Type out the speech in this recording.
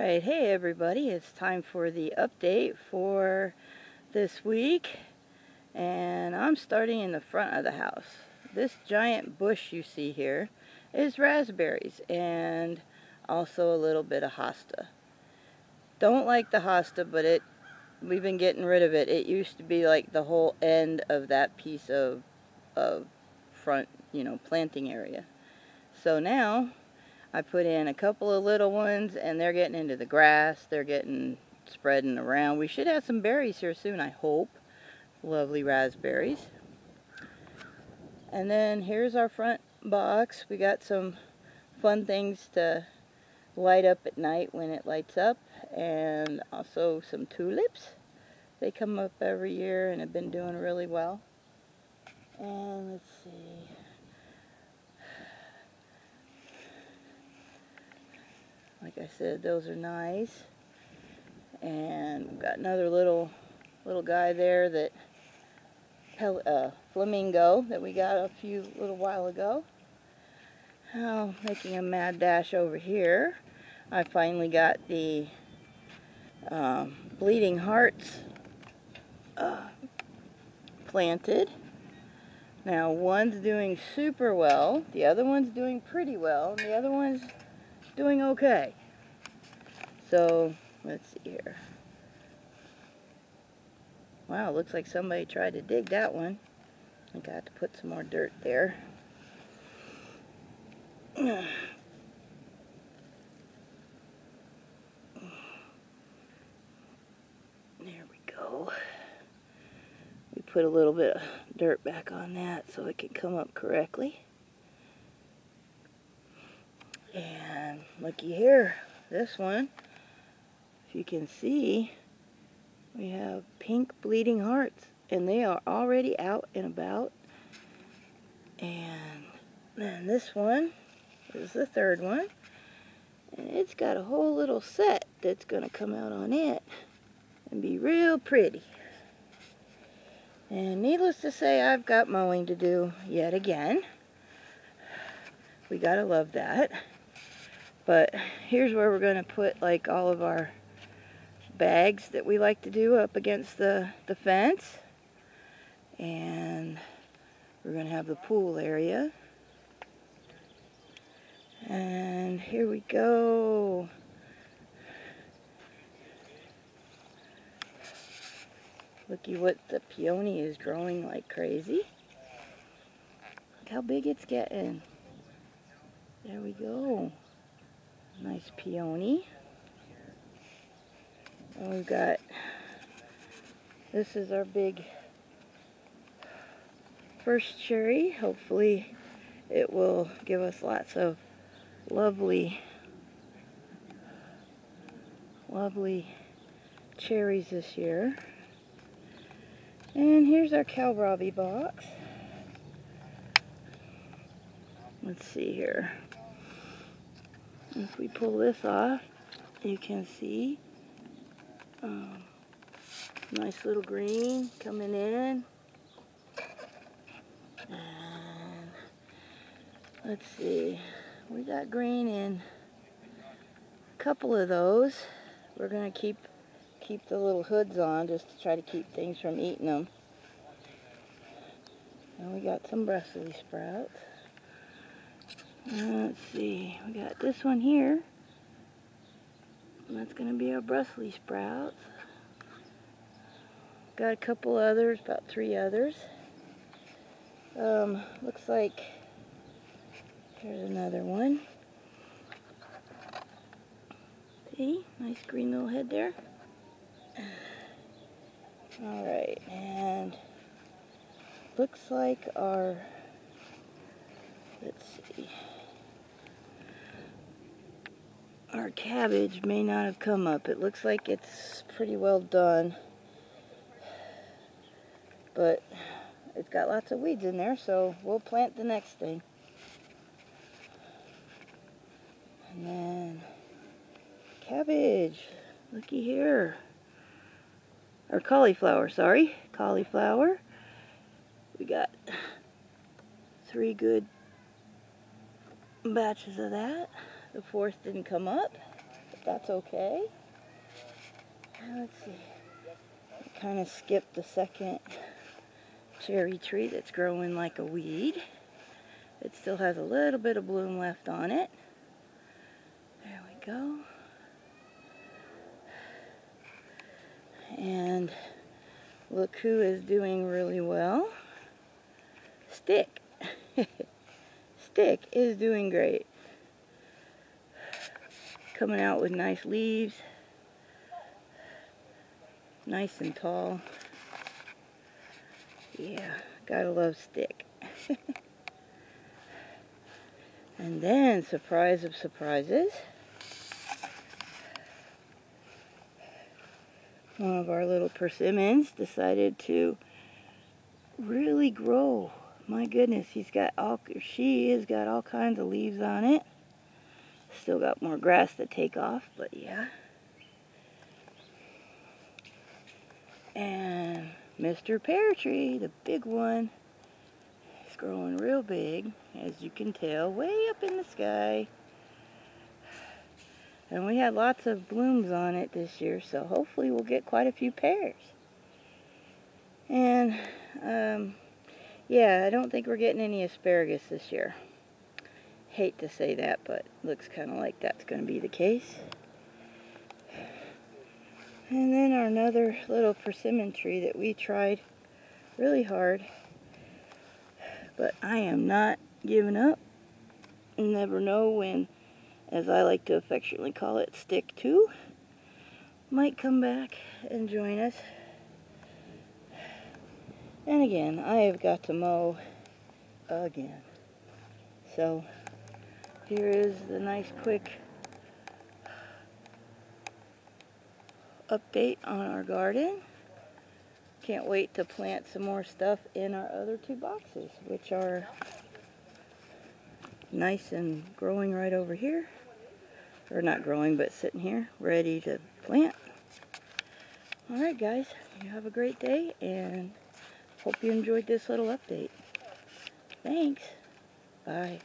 Alright, hey everybody, it's time for the update for this week. And I'm starting in the front of the house. This giant bush you see here is raspberries and also a little bit of hosta. Don't like the hosta, but it we've been getting rid of it. It used to be like the whole end of that piece of, of front, you know, planting area. So now I put in a couple of little ones and they're getting into the grass. They're getting spreading around. We should have some berries here soon, I hope. Lovely raspberries. And then here's our front box. We got some fun things to light up at night when it lights up. And also some tulips. They come up every year and have been doing really well. And let's see. I said, those are nice. And we've got another little little guy there that uh, flamingo that we got a few little while ago. Now making a mad dash over here. I finally got the um, bleeding hearts uh, planted. Now one's doing super well, the other one's doing pretty well, and the other one's doing okay. So, let's see here. Wow, looks like somebody tried to dig that one. I got to put some more dirt there. There we go. We put a little bit of dirt back on that so it can come up correctly. And looky here, this one, if you can see, we have pink bleeding hearts. And they are already out and about. And then this one is the third one. And it's got a whole little set that's going to come out on it and be real pretty. And needless to say, I've got mowing to do yet again. We gotta love that. But here's where we're going to put like all of our bags that we like to do up against the, the fence. And we're going to have the pool area. And here we go. Looky what the peony is growing like crazy. Look how big it's getting. There we go. Nice peony. We've got, this is our big first cherry. Hopefully it will give us lots of lovely, lovely cherries this year. And here's our kohlrabi box. Let's see here. If we pull this off, you can see um, nice little green coming in. And let's see, we got green in a couple of those. We're to keep keep the little hoods on just to try to keep things from eating them. And we got some Brussels sprouts. Let's see, we got this one here. That's going to be our Brussels sprouts. Got a couple others, about three others. Um, looks like here's another one. See, nice green little head there. Alright, and looks like our, let's see, our cabbage may not have come up. It looks like it's pretty well done. But it's got lots of weeds in there, so we'll plant the next thing. And then cabbage. Looky here. Or cauliflower, sorry. Cauliflower. We got three good batches of that. The fourth didn't come up. But that's okay. Let's see. Kind of skipped the second cherry tree that's growing like a weed. It still has a little bit of bloom left on it. There we go. And look who is doing really well. Stick. Stick is doing great. Coming out with nice leaves. Nice and tall. Yeah, gotta love Stick. and then, surprise of surprises, one of our little persimmons decided to really grow. My goodness, he's got all, she has got all kinds of leaves on it. Still got more grass to take off, but yeah. And Mr. Pear Tree, the big one, is growing real big, as you can tell, way up in the sky. And we had lots of blooms on it this year, so hopefully we'll get quite a few pears. And, um, yeah, I don't think we're getting any asparagus this year. Hate to say that, but looks kind of like that's going to be the case. And then our another little persimmon tree that we tried really hard. But I am not giving up. You never know when, as I like to affectionately call it, stick two might come back and join us. And again, I have got to mow again. So here is the nice quick update on our garden. Can't wait to plant some more stuff in our other two boxes, which are nice and growing right over here. Or not growing, but sitting here, ready to plant. Alright guys, you have a great day, and hope you enjoyed this little update. Thanks. Bye.